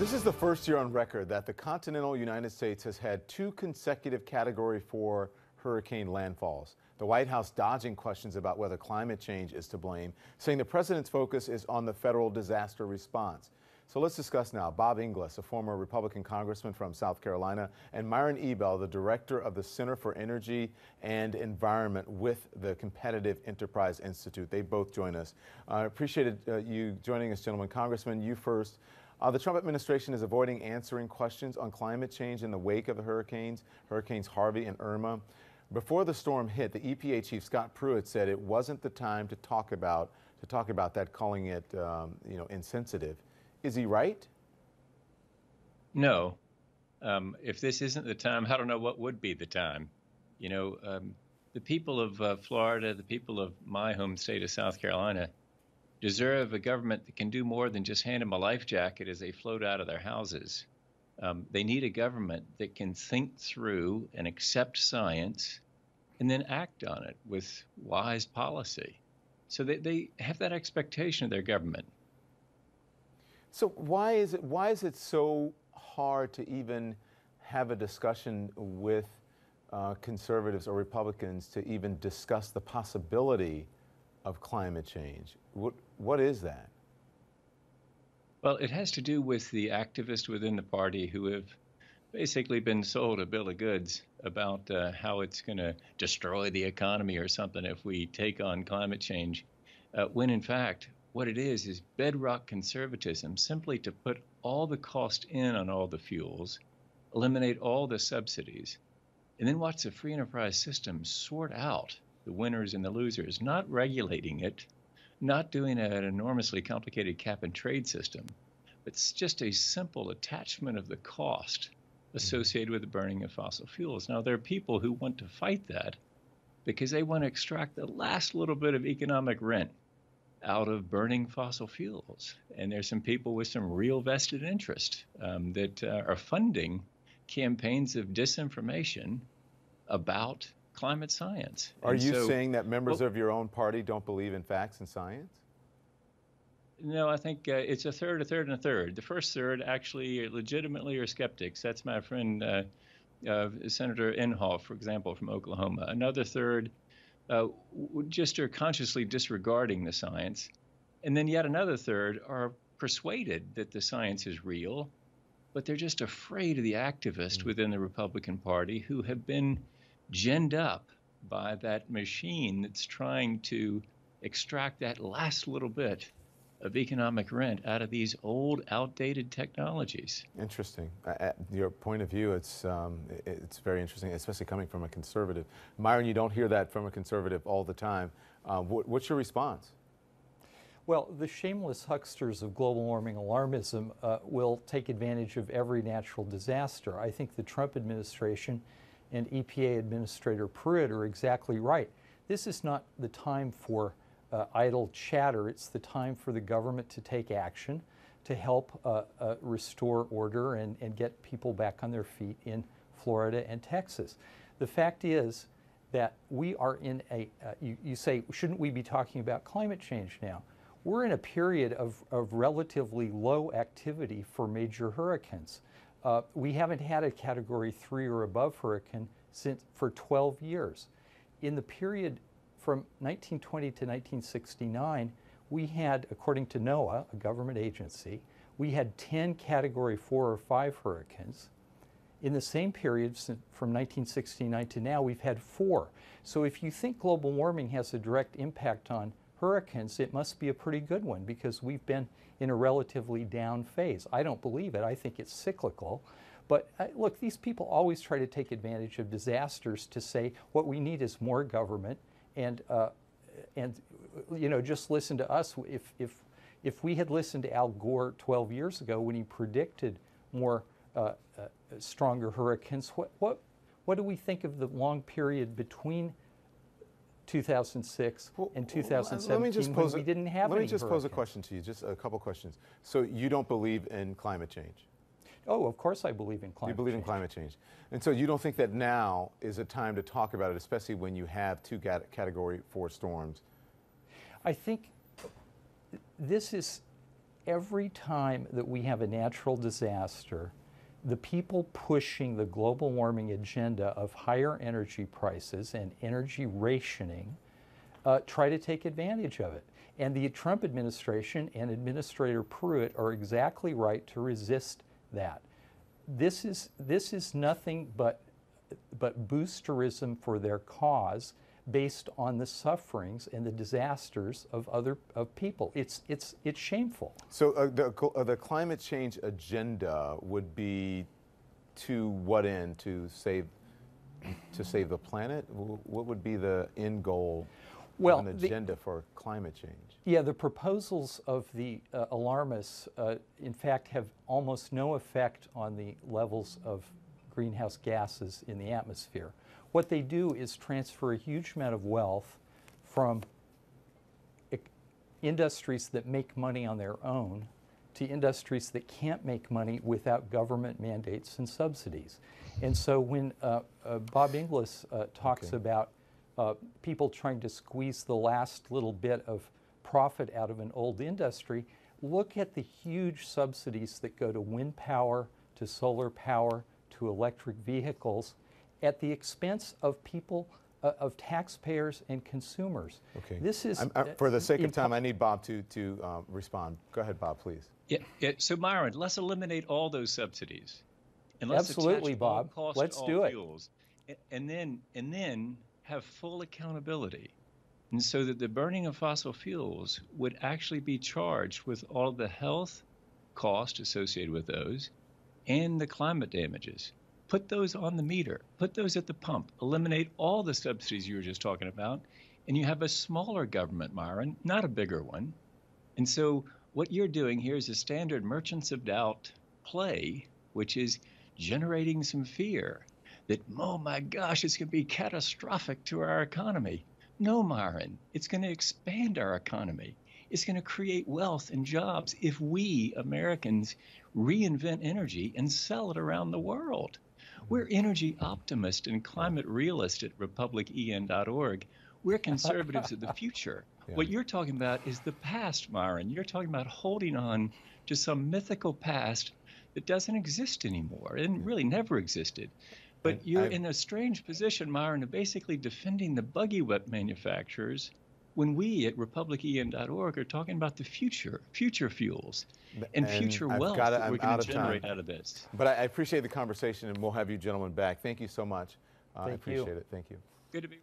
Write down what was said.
This is the first year on record that the continental United States has had two consecutive Category 4 hurricane landfalls. The White House dodging questions about whether climate change is to blame, saying the president's focus is on the federal disaster response. So let's discuss now Bob Inglis, a former Republican congressman from South Carolina, and Myron Ebell, the director of the Center for Energy and Environment with the Competitive Enterprise Institute. They both join us. I uh, appreciated uh, you joining us, gentlemen. Congressman, you first. Uh, the Trump administration is avoiding answering questions on climate change in the wake of the hurricanes, Hurricanes Harvey and Irma. Before the storm hit, the EPA chief Scott Pruitt said it wasn't the time to talk about to talk about that, calling it um, you know insensitive. Is he right? No. Um, if this isn't the time, I don't know what would be the time. You know, um, the people of uh, Florida, the people of my home state of South Carolina, deserve a government that can do more than just hand them a life jacket as they float out of their houses. Um, they need a government that can think through and accept science and then act on it with wise policy. So they, they have that expectation of their government. So why is it why is it so hard to even have a discussion with uh, conservatives or Republicans to even discuss the possibility of climate change? What, what is that? Well, it has to do with the activists within the party who have basically been sold a bill of goods about uh, how it's going to destroy the economy or something if we take on climate change, uh, when in fact, what it is is bedrock conservatism simply to put all the cost in on all the fuels, eliminate all the subsidies, and then watch the free enterprise system sort out the winners and the losers, not regulating it, not doing an enormously complicated cap and trade system. It's just a simple attachment of the cost mm-hmm. associated with the burning of fossil fuels. Now, there are people who want to fight that because they want to extract the last little bit of economic rent out of burning fossil fuels. And there's some people with some real vested interest um, that uh, are funding campaigns of disinformation about climate science. Are and you so, saying that members well, of your own party don't believe in facts and science? No, I think uh, it's a third, a third, and a third. The first third actually legitimately are skeptics. That's my friend uh, uh, Senator Inhofe, for example, from Oklahoma. Another third uh, just are consciously disregarding the science. And then yet another third are persuaded that the science is real, but they're just afraid of the activists mm. within the Republican Party who have been ginned up by that machine that's trying to extract that last little bit of economic rent out of these old, outdated technologies. Interesting. At your point of view, it's um, it's very interesting, especially coming from a conservative. Myron, you don't hear that from a conservative all the time. Uh, what, what's your response? Well, the shameless hucksters of global warming alarmism uh, will take advantage of every natural disaster. I think the Trump administration and EPA Administrator Pruitt are exactly right. This is not the time for uh, idle chatter. It's the time for the government to take action to help uh, uh, restore order and, and get people back on their feet in Florida and Texas. The fact is that we are in a, uh, you, you, say, shouldn't we be talking about climate change now? We're in a period of, of relatively low activity for major hurricanes. Uh, we haven't had a category three or above hurricane since for 12 years. In the period from 1920 to 1969, we had, according to NOAA, a government agency, we had 10 category four or five hurricanes. In the same period from 1969 to now, we've had four. So if you think global warming has a direct impact on hurricanes, it must be a pretty good one because we've been in a relatively down phase. I don't believe it. I think it's cyclical. But uh, look, these people always try to take advantage of disasters to say what we need is more government and uh, and you know just listen to us. If if if we had listened to Al Gore 12 years ago when he predicted more uh, uh, stronger hurricanes, what what what do we think of the long period between 2006 well, and 2017 let me just pose we didn't have Let me just pose a question to you, just a couple questions. So you don't believe in climate change? Oh, of course I believe in climate change. You believe change. in climate change. And so you don't think that now is a time to talk about it, especially when you have two category four storms? I think this is every time that we have a natural disaster, the people pushing the global warming agenda of higher energy prices and energy rationing uh, try to take advantage of it. And the Trump administration and Administrator Pruitt are exactly right to resist that. This is, this is nothing but, but boosterism for their cause based on the sufferings and the disasters of other of people. It's, it's, it's shameful. So uh, the, uh, the climate change agenda would be to what end? To save, to save the planet? What would be the end goal well, an agenda the, for climate change? Yeah, the proposals of the uh, alarmists, uh, in fact, have almost no effect on the levels of greenhouse gases in the atmosphere. What they do is transfer a huge amount of wealth from industries that make money on their own to industries that can't make money without government mandates and subsidies. And so when uh, uh, Bob Inglis uh, talks okay. about uh, people trying to squeeze the last little bit of profit out of an old industry, look at the huge subsidies that go to wind power, to solar power, to electric vehicles at the expense of people, uh, of taxpayers and consumers. Okay. This is uh, for the sake of time. I need Bob to to uh, respond. Go ahead, Bob, please. Yeah, yeah. So Myron, let's eliminate all those subsidies, and let's absolutely, Bob. Let's do it. Fuels, and then and then have full accountability. And so that the burning of fossil fuels would actually be charged with all the health cost associated with those and the climate damages. Put those on the meter, put those at the pump, eliminate all the subsidies you were just talking about, and you have a smaller government, Myron, not a bigger one. And so what you're doing here is a standard merchants of doubt play, which is generating some fear that, oh my gosh, it's going to be catastrophic to our economy. No, Myron, it's going to expand our economy. It's going to create wealth and jobs if we Americans reinvent energy and sell it around the world. We're energy optimist and climate realist at republicen.org. We're conservatives of the future. Yeah. What you're talking about is the past, Myron. You're talking about holding on to some mythical past that doesn't exist anymore and really never existed. But you're I've, in a strange position, Myron, of basically defending the buggy whip manufacturers when we at republicen.org are talking about the future, future fuels, and, and future I've wealth gotta, that we're going to generate out of this. But I, I, appreciate the conversation, and we'll have you gentlemen back. Thank you so much. Uh, I appreciate you. it. Thank you. Good to be.